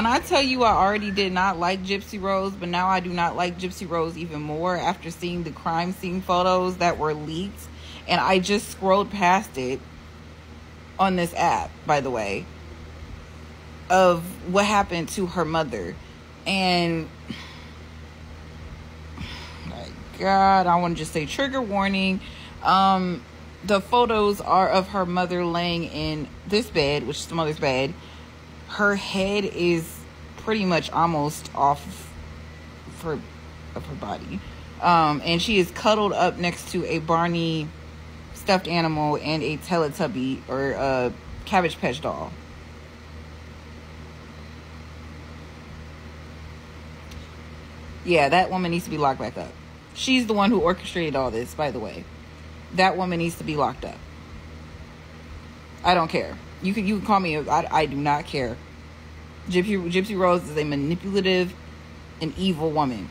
When I tell you I already did not like Gypsy Rose, but now I do not like Gypsy Rose even more after seeing the crime scene photos that were leaked. And I just scrolled past it on this app, by the way, of what happened to her mother. And my God, I want to just say trigger warning. Um, the photos are of her mother laying in this bed, which is the mother's bed her head is pretty much almost off of her, of her body. Um, and she is cuddled up next to a Barney stuffed animal and a Teletubby or a Cabbage Patch doll. Yeah, that woman needs to be locked back up. She's the one who orchestrated all this, by the way. That woman needs to be locked up. I don't care. You can you can call me. I, I do not care. Gypsy Gypsy Rose is a manipulative and evil woman.